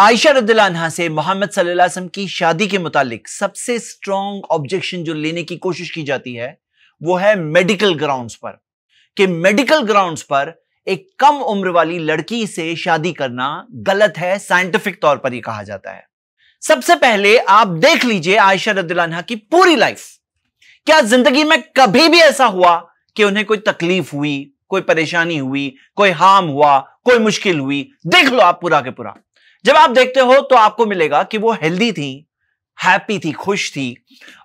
आयशा रद्दुल्लाह से मोहम्मद वसल्लम की शादी के मुतालिक सबसे स्ट्रॉन्ग ऑब्जेक्शन जो लेने की कोशिश की जाती है, वो है मेडिकल ग्राउंड्स पर। कि मेडिकल ग्राउंड्स पर एक कम उम्र वाली लड़की से शादी करना गलत है साइंटिफिक तौर पर ही कहा जाता है। सबसे पहले आप देख लीजिए आयशा रद्दुल्लाह की पूरी लाइफ क्या ज़िंदगी में कभी भी ऐसा हुआ कि उन्हें कोई तकलीफ़ हुई, कोई परेशानी हुई, कोई हार्म हुआ, कोई मुश्किल हुई? देख लो आप पूरा के पूरा। जब आप देखते हो तो आपको मिलेगा कि वो हेल्दी थी हैप्पी थी, खुश थी,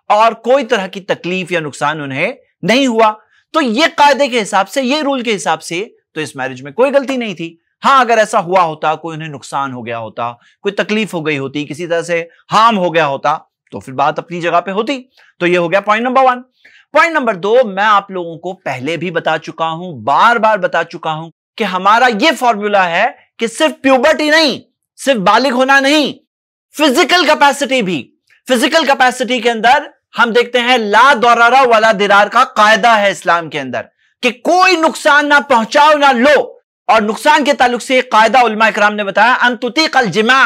और कोई तरह की तकलीफ़ या नुकसान उन्हें नहीं हुआ। तो ये कायदे के हिसाब से, ये रूल के हिसाब से तो इस मैरिज में कोई गलती नहीं थी। हाँ अगर ऐसा हुआ होता, कोई उन्हें नुकसान हो गया होता, कोई तकलीफ़ हो गई होती, किसी तरह से हार्म हो गया होता तो फिर बात अपनी जगह पे होती। तो ये हो गया point number one point number दो मैं आप लोगों को पहले भी बता चुका हूँ, बार बार बता चुका हूँ कि हमारा ये फॉर्मूला है कि सिर्फ़ प्यूबर्टी नहीं सिर्फ़ बालिग होना नहीं फ़िज़िकल कैपेसिटी भी। फ़िज़िकल कैपेसिटी के अंदर हम देखते हैं, ला दौरारा वाला दिरार का कायदा है इस्लाम के अंदर कि कोई नुकसान ना पहुंचाओ, ना लो। और नुकसान के ताल्लुक से कायदा उलमा इक्राम ने बताया अंतुति कल जिमा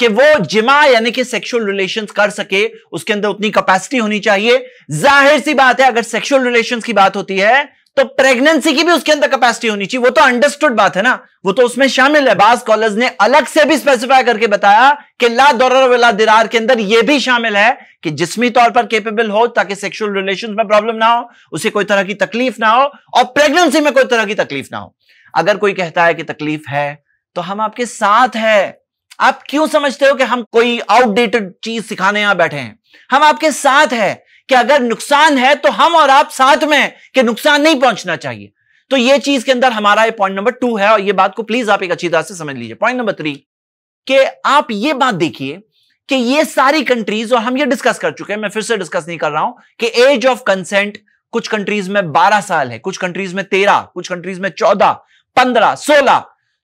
कि वो जिमा यानी कि सेक्सुअल रिलेशंस कर सके, उसके अंदर उतनी कैपेसिटी होनी चाहिए। ज़ाहिर सी बात है, अगर सेक्सुअल रिलेशंस की बात होती है तो प्रेगनेंसी की भी उसके अंदर कैपेसिटी होनी चाहिए। वो तो अंडरस्टूड बात है ना। वो तो उसमें शामिल है। बास कॉलेज ने अलग से भी स्पेसिफाई करके बताया कि ला दौर वाला दिरार के अंदर यह भी शामिल है कि जिसमी तौर पर केपेबल हो ताकि सेक्सुअल रिलेशन में प्रॉब्लम ना हो, उसे कोई तरह की तकलीफ़ ना हो और प्रेगनेंसी में कोई तरह की तकलीफ़ ना हो। अगर कोई कहता है कि तकलीफ़ है तो हम आपके साथ है। आप क्यों समझते हो कि हम कोई आउटडेटेड चीज़ सिखाने यहाँ बैठे हैं? हम आपके साथ है। कि अगर नुकसान है तो हम और आप साथ में कि नुकसान नहीं पहुँचना चाहिए। तो ये चीज़ के अंदर हमारा ये पॉइंट नंबर टू है और ये बात को प्लीज़ आप एक अच्छी तरह से समझ लीजिए। पॉइंट नंबर थ्री कि आप ये बात देखिए कि ये सारी कंट्रीज़ और हम ये डिस्कस कर चुके हैं, मैं फिर से डिस्कस नहीं कर रहा हूँ कि एज ऑफ़ कंसेंट कुछ कंट्रीज़ में 12 साल है, कुछ कंट्रीज़ में 13 कुछ कंट्रीज़ में 14 15 16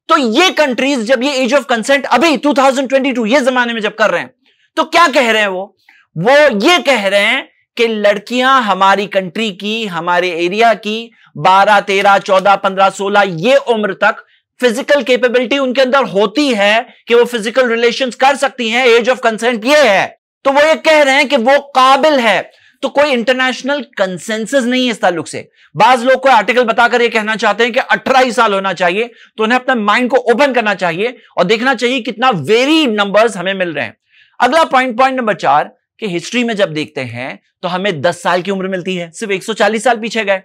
तो ये कंट्रीज़ जब ये एज ऑफ़ कंसेंट अभी 2022 ये जमाने में जब कर रहे हैं तो क्या कह रहे हैं वो? वो ये कह रहे हैं कि लड़कियाँ हमारी कंट्री की हमारे एरिया की 12, 13, 14, 15, 16 ये उम्र तक फ़िज़िकल कैपेबिलिटी उनके अंदर होती है कि वो फ़िज़िकल रिलेशंस कर सकती हैं। एज ऑफ़ कंसेंट ये है। तो वो ये कह रहे हैं कि वो काबिल है। तो कोई इंटरनेशनल कंसेंसस नहीं है इस ताल्लुक से। बाज लोग को आर्टिकल बताकर ये कहना चाहते हैं कि अठारह ही साल होना चाहिए तो उन्हें अपने माइंड को ओपन करना चाहिए और देखना चाहिए कितना वेरी नंबर्स हमें मिल रहे हैं। अगला पॉइंट पॉइंट नंबर चार कि हिस्ट्री में जब देखते हैं तो हमें 10 साल की उम्र मिलती है, सिर्फ़ 140 साल पीछे गए।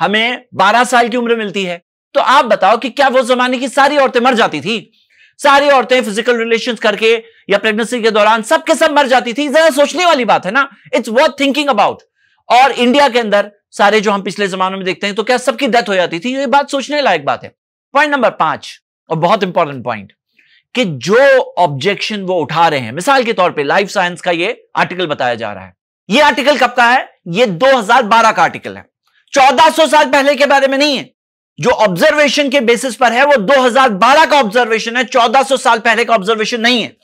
हमें 12 साल की उम्र मिलती है। तो आप बताओ कि क्या वो जमाने की सारी औरतें मर जाती थी? सारी औरतें फ़िज़िकल रिलेशंस करके या प्रेगनेंसी के दौरान सबके सब मर जाती थी। जरा सोचने वाली बात है ना? इट्स वर्थ थिंकिंग अबाउट और इंडिया के अंदर सारे जो हम पिछले जमानों में देखते हैं तो क्या सबकी डेथ हो जाती थी? ये बात सोचने लायक बात है। पॉइंट नंबर पाँच, और बहुत इंपॉर्टेंट पॉइंट कि जो ऑब्जेक्शन वो उठा रहे हैं। मिसाल के तौर पे लाइफ साइंस का ये आर्टिकल बताया जा रहा है। ये आर्टिकल कब का है? ये 2012 का आर्टिकल है। 1400 साल पहले के बारे में नहीं है। जो ऑब्जर्वेशन के बेसिस पर है, वो 2012 का ऑब्जर्वेशन है। 1400 साल पहले का ऑब्जर्वेशन नहीं है।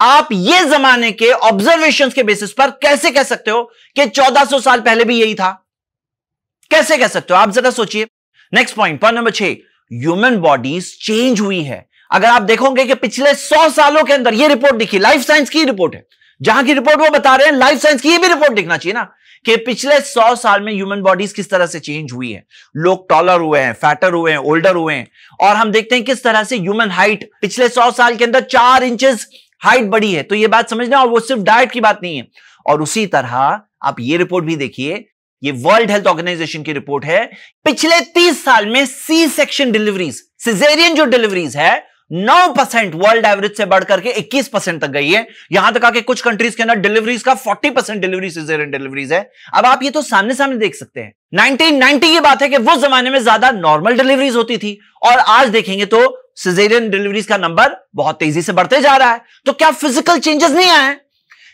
आप ये जमाने के ऑब्जर्वेशन के बेसिस पर कैसे कह सकते हो कि 1400 साल पहले भी यही था? कैसे कह सकते हो? आप जरा सोचिए। नेक्स्ट पॉइंट पॉइंट नंबर छह। ह्यूमन बॉडीज चेंज हुई है। अगर आप देखोगे कि पिछले सौ सालों के अंदर ये रिपोर्ट दिखी लाइफ साइंस की रिपोर्ट है। जहाँ की रिपोर्ट वो बता रहे हैं लाइफ साइंस की ये भी रिपोर्ट दिखना चाहिए ना, कि पिछले सौ साल में ह्यूमन बॉडीज किस तरह से चेंज हुई है। लोग टॉलर हुए हैं फैटर हुए हैं ओल्डर हुए हैं। और हम देखते हैं किस तरह से ह्यूमन हाइट पिछले सौ साल के अंदर चार इंचेस हाइट बढ़ी है। तो ये बात समझना, और वो सिर्फ़ डाइट की बात नहीं है। और उसी तरह आप ये रिपोर्ट भी देखिए, ये वर्ल्ड हेल्थ ऑर्गेनाइजेशन की रिपोर्ट है। पिछले तीस साल में सी सेक्शन डिलीवरीज सिजेरियन जो डिलीवरीज है नौ परसेंट वर्ल्ड एवरेज से बढ़कर के इक्कीस परसेंट तक गई है। यहाँ तक आके कुछ कंट्रीज़ के अंदर डिलीवरीज का फोर्टी परसेंट डिलीवरी डिलीवरीज है। अब आप ये तो सामने सामने देख सकते हैं। 1990 की बात है कि वो जमाने में ज़्यादा नॉर्मल डिलीवरीज होती थी। और आज देखेंगे तो सिजेरियन डिलीवरीज का नंबर बहुत तेज़ी से बढ़ते जा रहा है। तो क्या फ़िज़िकल चेंजेस नहीं आए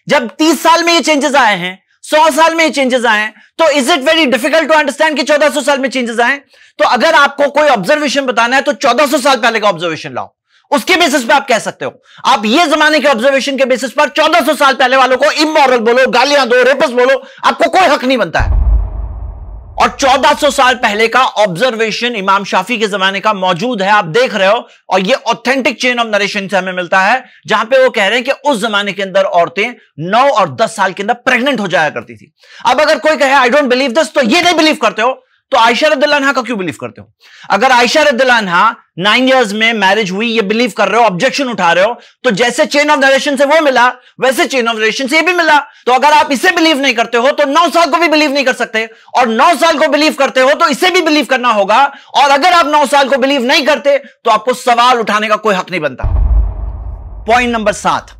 जब तीस साल में ये चेंजेस आए हैं, सौ साल में चेंजेस आए तो is it very difficult to understand कि 1400 साल में चेंजेस आए तो अगर आपको कोई ऑब्जर्वेशन बताना है तो 1400 साल पहले का ऑब्जर्वेशन लाओ। उसके बेसिस पे आप कह सकते हो। आप ये जमाने के ऑब्जर्वेशन के बेसिस पर 1400 साल पहले वालों को इमोरल बोलो, गालियाँ दो रेपस बोलो, आपको कोई हक नहीं बनता है। और 1400 साल पहले का ऑब्जर्वेशन इमाम शाफी के जमाने का मौजूद है, आप देख रहे हो। और ये ऑथेंटिक चेन ऑफ़ नरेशन से हमें मिलता है, जहाँ पे वो कह रहे हैं कि उस जमाने के अंदर औरतें 9 और 10 साल के अंदर प्रेग्नेंट हो जाया करती थी। अब अगर कोई कहे आई डोंट बिलीव दिस तो ये नहीं बिलीव करते हो। तो आयशा रद्दुल्लाहा का क्यों बिलीव करते हो? अगर आयशा रद्दुल्लाहा नाइन इयर्स में मैरिज हुई, ये बिलीव कर रहे हो ऑब्जेक्शन उठा रहे हो तो जैसे चेन ऑफ़ नरेशन से वो मिला, वैसे चेन ऑफ़ नरेशन से ये भी मिला। तो अगर आप इसे बिलीव नहीं करते हो तो नौ साल को भी बिलीव नहीं कर सकते। और नौ साल को बिलीव करते हो तो इसे भी बिलीव करना होगा। और अगर आप नौ साल को बिलीव नहीं करते तो आपको सवाल उठाने का कोई हक नहीं बनता। पॉइंट नंबर सात।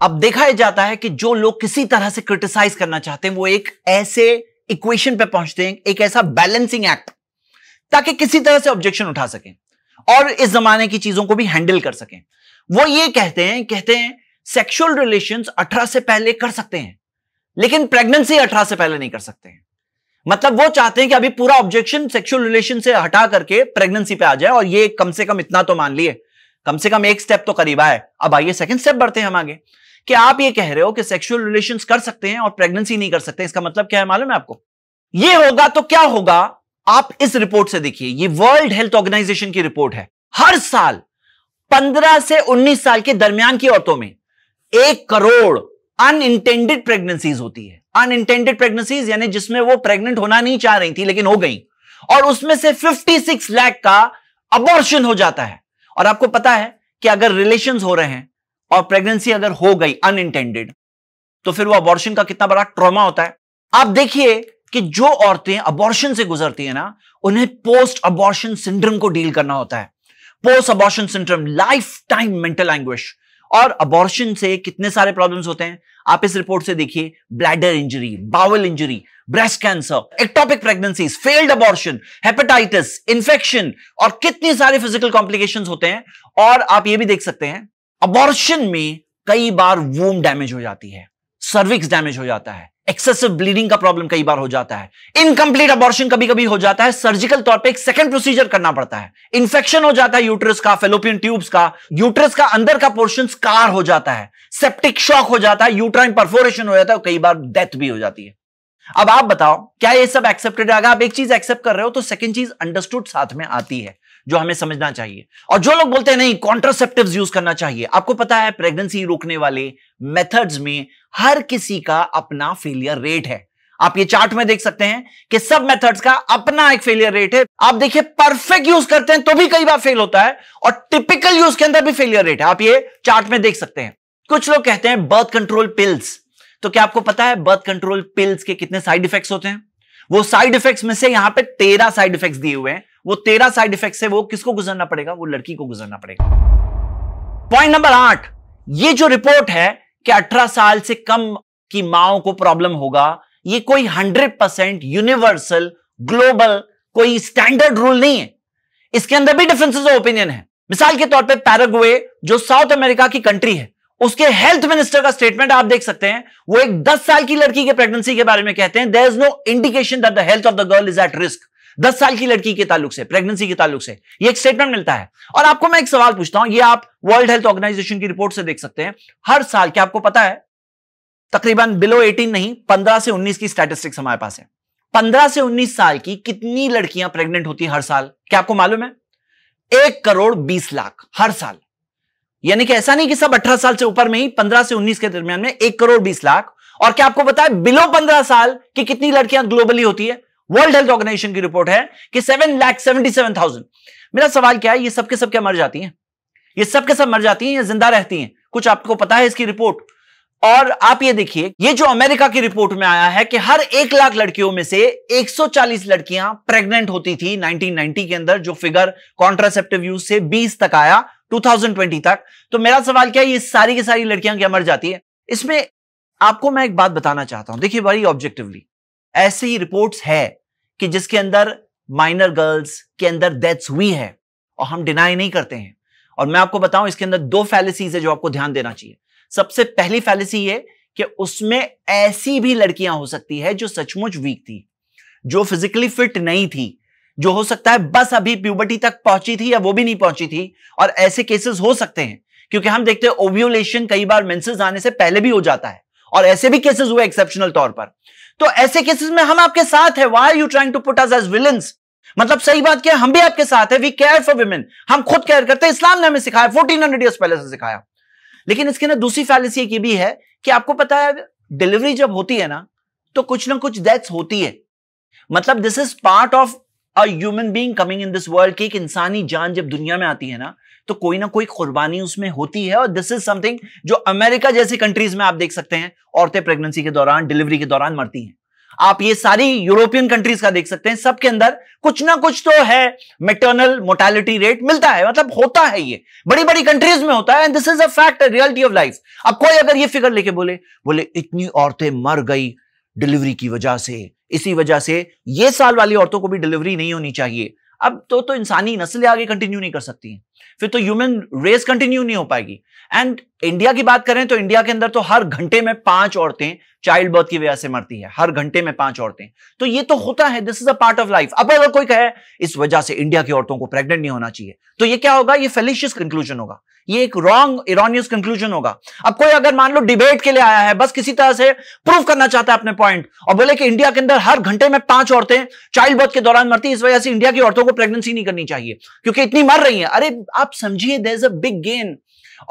अब देखा जाता है कि जो लोग किसी तरह से क्रिटिसाइज करना चाहते हैं, वो एक ऐसे इक्वेशन पे पहुँचते हैं, एक ऐसा बैलेंसिंग एक्ट ताकि किसी तरह से ऑब्जेक्शन उठा सकें, और इस जमाने की चीज़ों को भी हैंडल कर सकें। वो ये कहते हैं कहते हैं सेक्सुअल रिलेशन अठारह से पहले कर सकते हैं, लेकिन प्रेगनेंसी अठारह से पहले नहीं कर सकते हैं। मतलब वो चाहते हैं कि अभी पूरा ऑब्जेक्शन सेक्सुअल रिलेशन से हटा करके प्रेगनेंसी पे आ जाए, और ये कम से कम इतना तो मान लिए, कम से कम एक स्टेप तो करीब आए। अब आइए सेकंड स्टेप बढ़ते हैं हम आगे। कि आप ये कह रहे हो कि सेक्सुअल रिलेशंस कर सकते हैं और प्रेगनेंसी नहीं कर सकते, इसका मतलब क्या है मालूम है आपको? ये होगा तो क्या होगा? आप इस रिपोर्ट से देखिए, ये वर्ल्ड हेल्थ ऑर्गेनाइजेशन की रिपोर्ट है। हर साल 15 से 19 साल के दरमियान की औरतों में एक करोड़ अनइंटेंडेड प्रेगनेंसीज होती है। अनइंटेंडेड प्रेगनेंसीज यानी जिसमें वो प्रेग्नेंट होना नहीं चाह रही थी, लेकिन हो गई। और उसमें से 56 लाख का अबॉर्शन हो जाता है। और आपको पता है कि अगर रिलेशंस हो रहे हैं और प्रेगनेंसी अगर हो गई अनइंटेंडेड तो फिर वो अबॉर्शन का कितना बड़ा ट्रॉमा होता है। आप देखिए कि जो औरतें अबॉर्शन से गुजरती है ना, उन्हें पोस्ट अबॉर्शन सिंड्रोम को डील करना होता है। Post abortion syndrome lifetime mental anguish और अबॉर्शन से कितने सारे प्रॉब्लम्स होते हैं? आप इस रिपोर्ट से देखिए bladder injury bowel injury breast cancer ectopic pregnancies failed abortion hepatitis infection और कितनी सारे फ़िज़िकल कॉम्प्लिकेशन होते हैं। और आप ये भी देख सकते हैं अबॉर्शन में कई बार वूम डैमेज हो जाती है सर्विक्स डैमेज हो जाता है एक्सेसिव ब्लीडिंग का प्रॉब्लम कई बार हो जाता है इनकम्प्लीट अबॉर्शन कभी कभी हो जाता है सर्जिकल तौर पे एक सेकंड प्रोसीजर करना पड़ता है इन्फेक्शन हो जाता है यूट्रस का फेलोपियन ट्यूब्स का यूट्रस का अंदर का पोर्शन कार हो जाता है सेप्टिक शॉक हो जाता है यूट्राइन परफोरेशन हो जाता है कई बार डेथ भी हो जाती है। अब आप बताओ, क्या ये सब एक्सेप्टेड है? अगर आप एक चीज़ एक्सेप्ट कर रहे हो तो सेकंड चीज़ अंडरस्टूड साथ में आती है। जो हमें समझना चाहिए। और जो लोग बोलते हैं, नहीं कॉन्ट्रासेप्टिव यूज़ करना चाहिए। आपको पता है प्रेगनेंसी रोकने वाले मेथड्स में हर किसी का अपना फेलियर रेट है। आप ये चार्ट में देख सकते हैं कि सब मेथड्स का अपना एक फेलियर रेट है। आप देखिए परफेक्ट यूज़ करते हैं तो भी कई बार फेल होता है और टिपिकल यूज़ के अंदर भी फेलियर रेट है। आप ये चार्ट में देख सकते हैं। कुछ लोग कहते हैं बर्थ कंट्रोल पिल्स तो क्या आपको पता है बर्थ कंट्रोल पिल्स के कितने साइड इफेक्ट्स होते हैं? वो साइड इफेक्ट्स में से यहाँ पे तेरह साइड इफेक्ट्स दिए हुए हैं। वो तेरह साइड इफ़ेक्ट से वो किसको गुजरना पड़ेगा? वो लड़की को गुजरना पड़ेगा। पॉइंट नंबर आठ, ये जो रिपोर्ट है कि अठारह साल से कम की माओ को प्रॉब्लम होगा, ये कोई हंड्रेड परसेंट यूनिवर्सल ग्लोबल कोई स्टैंडर्ड रूल नहीं है। इसके अंदर भी डिफरेंसेस ऑफ़ ओपिनियन है। मिसाल के तौर पे पैराग्वे, जो साउथ अमेरिका की कंट्री है, उसके हेल्थ मिनिस्टर का स्टेटमेंट आप देख सकते हैं, वो एक 10 साल की लड़की के प्रेगनेंसी के बारे में कहते हैं। There is no indication that the health of the girl is at risk दस साल की लड़की के ताल्लुक से प्रेगनेंसी के ताल्लुक से, ये एक स्टेटमेंट मिलता है। और आपको मैं एक सवाल पूछता हूँ, ये आप वर्ल्ड हेल्थ ऑर्गेनाइजेशन की रिपोर्ट से देख सकते हैं। हर साल, क्या आपको पता है? तकरीबन बिलो 18 नहीं 15 से 19 की स्टैटिस्टिक्स हमारे पास है। 15 से 19 साल की कितनी लड़कियाँ प्रेग्नेंट होती हैं हर साल? क्या आपको मालूम है? एक करोड़ बीस लाख हर साल। यानी कि ऐसा नहीं कि सब अठारह साल से ऊपर में ही, पंद्रह से उन्नीस के दरमियान में एक करोड़ बीस लाख। और क्या आपको पता है बिलो पंद्रह साल की कितनी लड़कियाँ ग्लोबली होती है? वर्ल्ड हेल्थ ऑर्गेनाइजेशन की रिपोर्ट है कि seven lakh seventy seven thousand मेरा सवाल क्या है? ये सबके सब क्या मर जाती हैं। ये सबके सब मर जाती हैं या ज़िंदा रहती हैं? कुछ आपको पता है इसकी रिपोर्ट और आप ये देखिए, ये जो अमेरिका की रिपोर्ट में आया है कि हर एक लाख लड़कियों में से 140 लड़कियाँ प्रेग्नेंट होती थी 1990 के अंदर, जो फिगर कॉन्ट्रासेप्टिव यूज़ से 20 तक आया 2020 तक। तो मेरा सवाल क्या है? ये सारी की सारी लड़कियाँ क्या मर जाती है? इसमें आपको मैं एक बात बताना चाहता हूँ। देखिए बड़ी ऑब्जेक्टिवली ऐसी रिपोर्ट्स है कि जिसके अंदर माइनर गर्ल्स के अंदर डेथ्स हुई है और हम डिनाई नहीं करते हैं। और मैं आपको बताऊँ, इसके अंदर दो फैलिसीज है जो आपको ध्यान देना चाहिए। सबसे पहली फैलिसी ये कि उसमें ऐसी भी लड़कियाँ हो सकती है जो सचमुच वीक थी, जो फिजिकली फिट नहीं थी, जो हो सकता है बस अभी प्यूबर्टी तक पहुँची थी या वो भी नहीं पहुँची थी। और ऐसे केसेस हो सकते हैं, क्योंकि हम देखते हैं ओव्यूलेशन कई बार मेंसेस आने से पहले भी हो जाता है। और ऐसे भी केसेस हुए एक्सेप्शनल तौर पर। तो ऐसे केसेस में हम आपके साथ है। Why you trying to put us as villains मतलब सही बात क्या, हम भी आपके साथ है। वी केयर फॉर वुमेन हम खुद केयर करते हैं। इस्लाम ने हमें सिखाया फोर्टीन हंड्रेड ईयर्स पहले से सिखाया। लेकिन इसके ना दूसरी फैलिसी ये भी है कि आपको पता है डिलीवरी जब होती है ना तो कुछ ना कुछ डेथ्स होती है। मतलब this is part of a human being coming in this world की एक इंसानी जान जब दुनिया में आती है ना तो कोई ना कोई कुर्बानी उसमें होती है और दिस इज़ समथिंग जो अमेरिका जैसी कंट्रीज़ में आप देख सकते हैं, औरतें प्रेगनेंसी के दौरान डिलीवरी के दौरान मरती हैं। आप ये सारी यूरोपियन कंट्रीज़ का देख सकते हैं, सबके अंदर कुछ ना कुछ तो है मेटर्नल मोर्टेलिटी रेट मिलता है मतलब होता है ये। बड़ी बड़ी कंट्रीज़ में होता है and this is a fact reality of life अब कोई अगर ये फिगर लेके बोले बोले, इतनी औरतें मर गई डिलीवरी की वजह से, इसी वजह से ये साल वाली औरतों को भी डिलीवरी नहीं होनी चाहिए। अब तो तो इंसानी नस्लें आगे कंटिन्यू नहीं कर सकती फिर तो ह्यूमन रेस कंटिन्यू नहीं हो पाएगी। एंड इंडिया की बात करें तो इंडिया के अंदर तो हर घंटे में पाँच औरतें चाइल्ड बर्थ की वजह से मरती है। हर घंटे में पाँच औरतें। तो ये तो होता है this is a part of life अब अगर कोई कहे, इस वजह से इंडिया की औरतों को प्रेग्नेंट नहीं होना चाहिए तो ये क्या होगा? ये फेलिशियस कंक्लूजन होगा। ये एक रॉन्ग इरोनियस कंक्लूजन होगा। अब कोई अगर मान लो डिबेट के लिए आया है, बस किसी तरह से प्रूव करना चाहता है अपने पॉइंट और बोले कि इंडिया के अंदर हर घंटे में पाँच औरतें चाइल्ड बर्थ के दौरान मरती इस वजह से इंडिया की औरतों को प्रेगनेंसी नहीं करनी चाहिए, क्योंकि इतनी मर रही है। अरे आप समझिए there is a big gain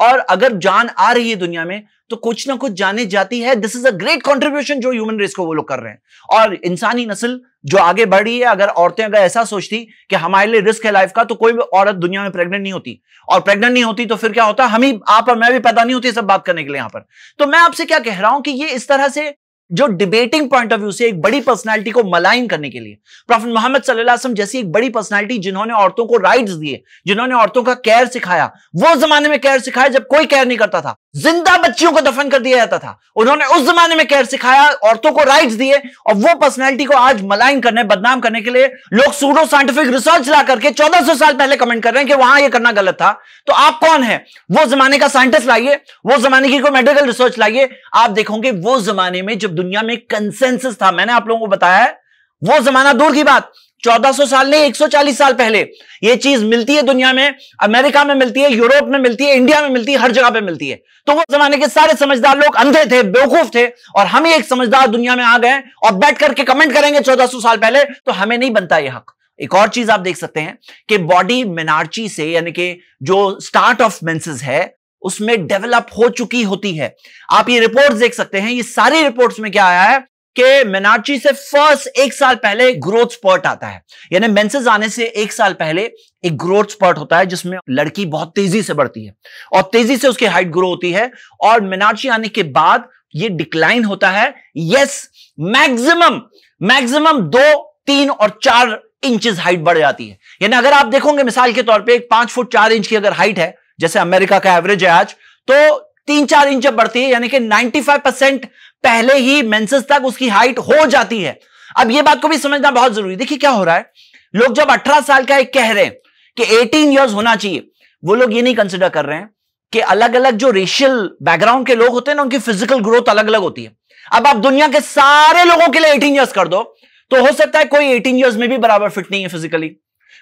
और अगर जान आ रही है दुनिया में तो कुछ ना कुछ जाने जाती है। This is a great contribution जो ह्यूमन रेस को वो लोग कर रहे हैं। और इंसानी नस्ल जो आगे बढ़ रही है, अगर औरतें अगर ऐसा सोचती कि हमारे लिए रिस्क है लाइफ का तो कोई भी औरत दुनिया में प्रेग्नेंट नहीं होती। और प्रेग्नेंट नहीं होती तो फिर क्या होता? हम ही, आप और मैं भी पैदा नहीं होती सब बात करने के लिए यहाँ पर। तो मैं आपसे क्या कह रहा हूँ कि ये इस तरह से जो डिबेटिंग पॉइंट ऑफ़ व्यू से एक बड़ी पर्सनालिटी को मलाइन करने के लिए। प्रॉफिट मोहम्मद सल्लल्लाहु जैसी एक बड़ी पर्सनालिटी जिन्होंने औरतों को राइट्स दिए, जिन्होंने औरतों का केयर सिखाया, वो जमाने में केयर सिखाया जब कोई केयर नहीं करता था। ज़िंदा बच्चियों को दफन कर दिया जाता था। उन्होंने उस जमाने में केयर सिखाया, औरतों को राइट्स दिए और वो पर्सनैलिटी को आज मलाइन करने, बदनाम करने के लिए लोग सूडो साइंटिफिक रिसर्च ला करके चौदह साल पहले कमेंट कर रहे हैं कि वहाँ ये करना गलत था। तो आप कौन है? वो जमाने का साइंटिस्ट लाइए, वो जमाने की कोई मेडिकल रिसर्च लाइए, आप देखोगे वो जमाने में जब दुनिया में कंसेंसस था, मैंने आप लोगों को बताया है, वो जमाना दूर की बात। 1400 साल नहीं 140 साल पहले। ये चीज़ मिलती है दुनिया में, अमेरिका में मिलती है, यूरोप में मिलती है, इंडिया में मिलती है, हर जगह पे मिलती है। तो वो जमाने के सारे समझदार लोग अंधे थे, बेवकूफ़ थे, और हम ही एक समझदार दुनिया में आ गए और बैठ करके कमेंट करेंगे 1400 साल पहले तो हमें नहीं बनता ये हक। एक और चीज़ आप देख सकते हैं कि बॉडी मिनार्ची से, यानी कि जो स्टार्ट ऑफ़ मेंसेस है उसमें डेवलप हो चुकी होती है। आप ये रिपोर्ट्स देख सकते हैं, ये सारी रिपोर्ट्स में क्या आया है कि मेनार्ची से फ़र्स्ट एक साल पहले ग्रोथ स्पर्ट आता है। यानी मेंसेस आने से एक साल पहले एक ग्रोथ स्पर्ट होता है, जिसमें लड़की बहुत तेज़ी से बढ़ती है और तेज़ी से उसकी हाइट ग्रो होती है और मेनार्ची आने के बाद ये डिक्लाइन होता है। यस मैक्सिमम मैक्सिमम दो, तीन और चार इंचेस हाइट बढ़ जाती है। यानी अगर आप देखोगे मिसाल के तौर पे एक पाँच फुट चार इंच की अगर हाइट है जैसे अमेरिका का एवरेज है आज तो तीन चार इंच बढ़ती है, यानी कि 95 परसेंट पहले ही मेंसेस तक उसकी हाइट हो जाती है। अब यह बात को भी समझना बहुत ज़रूरी देखिए क्या हो रहा है। लोग जब 18 साल का एक कह रहे हैं कि 18 इयर्स होना चाहिए, वो लोग ये नहीं कंसिडर कर रहे हैं कि अलग अलग जो रेशियल बैकग्राउंड के लोग होते हैं ना, उनकी फ़िज़िकल ग्रोथ अलग अलग होती है। अब आप दुनिया के सारे लोगों के लिए एटीन ईयर्स कर दो तो हो सकता है कोई एटीन ईयर्स में भी बराबर फिट नहीं है फिजिकली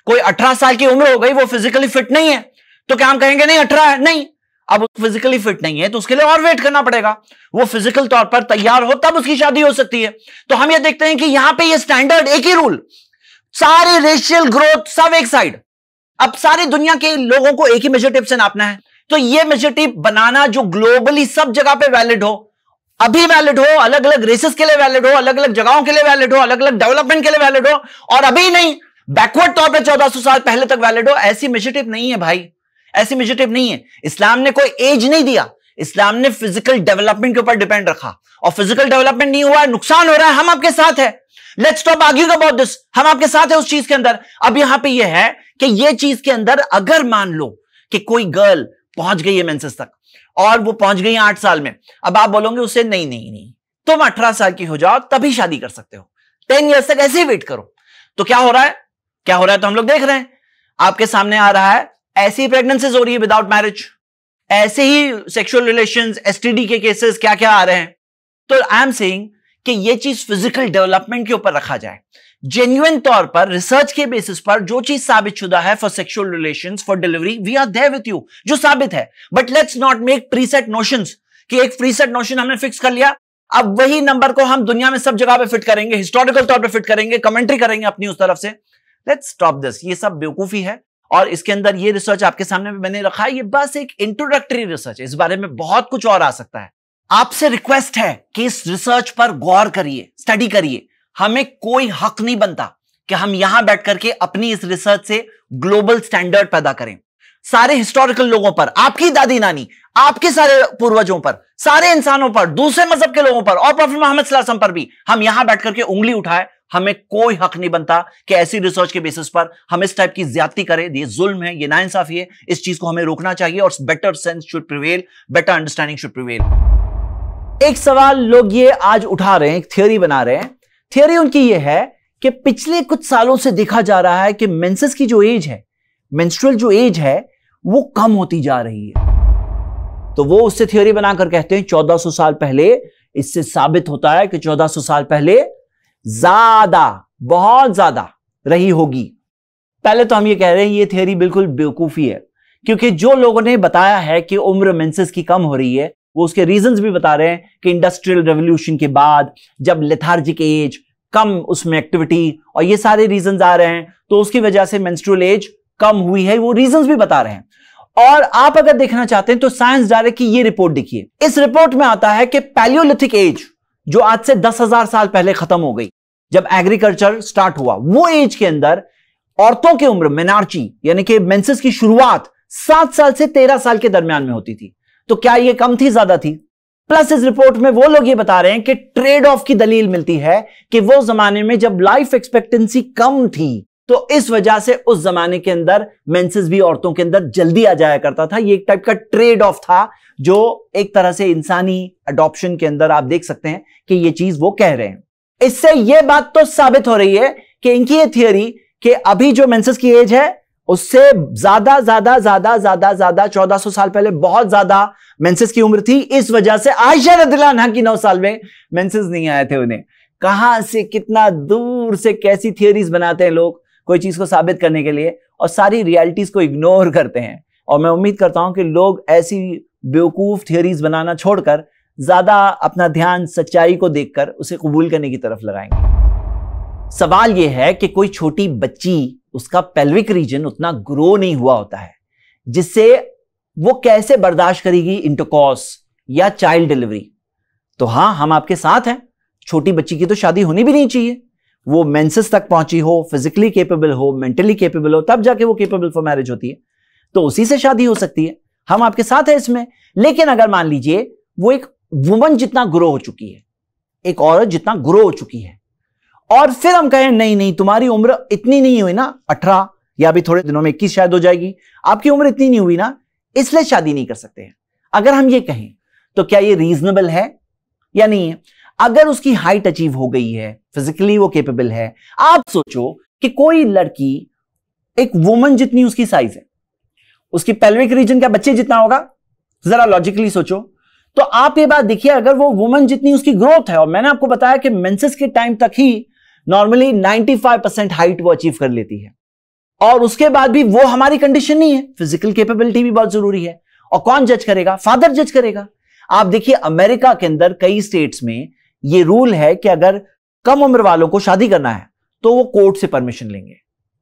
कोई अठारह साल की उम्र हो गई, वो फिजिकली फिट नहीं है। तो क्या हम कहेंगे, नहीं, अठारह है, नहीं, अब फिजिकली फिट नहीं है तो उसके लिए और वेट करना पड़ेगा। वो फ़िज़िकल तौर पर तैयार हो, तब उसकी शादी हो सकती है। तो हम ये देखते हैं कि यहाँ पे ये स्टैंडर्ड एक ही रूल सारे रेशियल ग्रोथ सब एक साइड अब सारी दुनिया के लोगों को एक ही मेजर टिप से नापना है। तो ये मेजर टिप बनाना जो ग्लोबली सब जगह पे वैलिड हो, अभी वैलिड हो अलग अलग रेसेस के लिए वैलिड हो अलग अलग जगहों के लिए वैलिड हो अलग अलग डेवलपमेंट के लिए वैलिड हो, और अभी नहीं बैकवर्ड तौर पर चौदह साल पहले तक वैलिड हो, ऐसी मेजर टिप नहीं है भाई। ऐसी मेजर नहीं है। इस्लाम ने कोई एज नहीं दिया। इस्लाम ने फ़िज़िकल डेवलपमेंट के ऊपर डिपेंड रखा। और फ़िज़िकल डेवलपमेंट नहीं हुआ, नुकसान हो रहा है, हम आपके साथ है। Let's stop argue about this हम आपके साथ है उस चीज़ के अंदर। अब यहाँ पे ये है कि ये चीज़ के अंदर अगर मान लो कि कोई गर्ल पहुँच गई है मेंसेस तक, और वो पहुँच गई आठ साल में, अब आप बोलोगे उसे, नहीं नहीं नहीं, तुम अठारह साल की हो जाओ, तभी शादी कर सकते हो। टेन ईयर्स तक ऐसे ही वेट करो। तो क्या हो रहा है? क्या हो रहा है तो हम लोग देख रहे हैं। आपके सामने आ रहा है ऐसी प्रेगनेंसीज हो रही है विदाउट मैरिज ऐसे ही सेक्सुअल रिलेशन एसटीडी के केसेस क्या क्या आ रहे हैं? तो आई एम सेइंग कि ये चीज़ फ़िज़िकल डेवलपमेंट के ऊपर रखा जाए। जेन्युन तौर पर रिसर्च के बेसिस पर जो चीज़ साबित शुदा है for sexual relations for delivery we are there with you जो साबित है। But let's not make preset notions कि एक प्रीसेट नोशन हमने फिक्स कर लिया। अब वही नंबर को हम दुनिया में सब जगह पे फिट करेंगे हिस्टोरिकल तौर पे फिट करेंगे कमेंट्री करेंगे अपनी उस तरफ़ से। लेट्स स्टॉप दिस ये सब बेवकूफ़ी है। और इसके अंदर ये रिसर्च आपके सामने मैंने रखा है, ये बस एक इंट्रोडक्टरी रिसर्च इस बारे में बहुत कुछ और आ सकता है। आपसे रिक्वेस्ट है कि इस रिसर्च पर गौर करिए स्टडी करिए। हमें कोई हक नहीं बनता कि हम यहाँ बैठ करके अपनी इस रिसर्च से ग्लोबल स्टैंडर्ड पैदा करें। सारे हिस्टोरिकल लोगों पर, आपकी दादी नानी, आपके सारे पूर्वजों पर, सारे इंसानों पर, दूसरे मज़हब के लोगों पर और प्रॉफिट मोहम्मद पर भी हम यहाँ बैठ करके उंगली उठाए हमें कोई हक नहीं बनता कि ऐसी रिसर्च के बेसिस पर हम इस टाइप की ज्यादती करें। ये जुल्म है, ये नाइंसाफी है, इस चीज़ को हमें रोकना चाहिए और better sense should prevail better understanding should prevail एक सवाल लोग ये आज उठा रहे हैं, एक थियोरी बना रहे हैं। थियोरी उनकी ये है कि पिछले कुछ सालों से देखा जा रहा है कि मेंसेस की जो एज है मेंस्ट्रुअल जो एज है, वो कम होती जा रही है। तो वो उससे थ्योरी बनाकर कहते हैं 1400 साल पहले इससे साबित होता है कि 1400 साल पहले ज़्यादा, बहुत ज़्यादा रही होगी। पहले तो हम ये कह रहे हैं, ये थियोरी बिल्कुल बेवकूफ़ी है, क्योंकि जो लोगों ने बताया है कि उम्र मेंसेस की कम हो रही है, वो उसके रीजंस भी बता रहे हैं कि इंडस्ट्रियल रेवोल्यूशन के बाद, जब लेथार्जिक एज कम उसमें एक्टिविटी और ये सारे रीजंस आ रहे हैं तो उसकी वजह से मेंस्ट्रुअल एज कम हुई है, वो रीजंस भी बता रहे हैं। और आप अगर देखना चाहते हैं तो साइंस डायरेक्ट की ये रिपोर्ट देखिए। इस रिपोर्ट में आता है कि पैलियोलिथिक एज जो आज से दस हज़ार साल पहले खत्म हो गई, जब एग्रीकल्चर स्टार्ट हुआ, वो एज के अंदर औरतों की उम्र मेनार्ची यानी कि मेंसेस की शुरुआत सात साल से तेरह साल के दरमियान में होती थी। तो क्या ये कम थी, ज़्यादा थी? प्लस इस रिपोर्ट में वो लोग ये बता रहे हैं कि ट्रेड ऑफ़ की दलील मिलती है कि वो जमाने में जब लाइफ एक्सपेक्टेंसी कम थी तो इस वजह से उस जमाने के अंदर मेंसेस भी औरतों के अंदर जल्दी आ जाया करता था। ये एक टाइप का ट्रेड ऑफ़ था जो एक तरह से इंसानी अडॉप्शन के अंदर आप देख सकते हैं कि ये चीज़ वो कह रहे हैं। इससे ये बात तो साबित हो रही है कि इनकी ये थियोरी कि अभी जो मेंसेस की एज है, उससे ज़्यादा ज़्यादा ज़्यादा ज़्यादा ज़्यादा चौदह सौ साल पहले बहुत ज़्यादा मेंसेस की उम्र थी। इस वजह से आयशा रदिल्ला की नौ साल में मेंसेस नहीं आए थे उन्हें। कहाँ से, कितना दूर से कैसी थियोरीज बनाते हैं लोग। कोई चीज़ को साबित करने के लिए और सारी रियलिटीज को इग्नोर करते हैं। और मैं उम्मीद करता हूँ कि लोग ऐसी बेवकूफ़ थियोरीज बनाना छोड़कर ज़्यादा अपना ध्यान सच्चाई को देखकर उसे कबूल करने की तरफ़ लगाएँगे। सवाल यह है कि कोई छोटी बच्ची, उसका पेल्विक रीजन उतना ग्रो नहीं हुआ होता है, जिससे वो कैसे बर्दाश्त करेगी इंटरकॉस या चाइल्ड डिलीवरी तो हाँ, हम आपके साथ हैं। छोटी बच्ची की तो शादी होनी भी नहीं चाहिए। वो मेंसेस तक पहुँची हो फिजिकली केपेबल हो मेंटली केपेबल हो, तब जाके वो केपेबल फॉर मैरिज होती है। तो उसी से शादी हो सकती है। हम आपके साथ है इसमें। लेकिन अगर मान लीजिए, वो एक वुमन जितना ग्रो हो चुकी है, एक औरत जितना ग्रो हो चुकी है, और फिर हम कहें, नहीं नहीं, तुम्हारी उम्र इतनी नहीं हुई ना, अठारह, या अभी थोड़े दिनों में इक्कीस शायद हो जाएगी, आपकी उम्र इतनी नहीं हुई ना, इसलिए शादी नहीं कर सकते हैं। अगर हम ये कहें तो क्या ये रीजनेबल है या नहीं है? अगर उसकी हाइट अचीव हो गई है फिजिकली वो केपेबल है। आप सोचो कि कोई लड़की, एक वुमन जितनी उसकी साइज़ है, उसकी पेल्विक रीजन का बच्चे जितना होगा? जरा लॉजिकली सोचो। तो आप ये बात देखिए, अगर वो वुमन जितनी उसकी ग्रोथ है, और मैंने आपको बताया कि मेंसेस के टाइम तक ही नॉर्मली 95 परसेंट हाइट वो अचीव कर लेती है। और उसके बाद भी वो हमारी कंडीशन नहीं है। फ़िज़िकल कैपेबिलिटी भी बहुत ज़रूरी है। और कौन जज करेगा? फादर जज करेगा। आप देखिए अमेरिका के अंदर कई स्टेट्स में ये रूल है कि अगर कम उम्र वालों को शादी करना है तो वो कोर्ट से परमिशन लेंगे।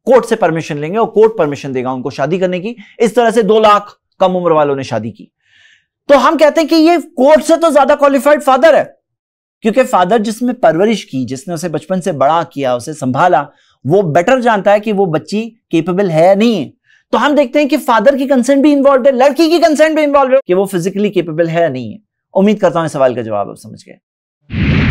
कोर्ट से परमिशन लेंगे और कोर्ट परमिशन देगा उनको शादी करने की। इस तरह से दो लाख कम उम्र वालों ने शादी की। तो हम कहते हैं कि ये कोर्ट से तो ज़्यादा क्वालिफाइड फादर है, क्योंकि फादर जिसमें परवरिश की, जिसने उसे बचपन से बड़ा किया, उसे संभाला, वो बेटर जानता है कि वो बच्ची केपेबल है नहीं। है तो हम देखते हैं कि फादर की कंसेंट भी इन्वॉल्व है, लड़की की कंसेंट भी इन्वॉल्व है कि वो फिजिकली केपेबल है या नहीं है। उम्मीद करता हूँ इस सवाल का जवाब आप समझ गए।